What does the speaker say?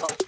Oh.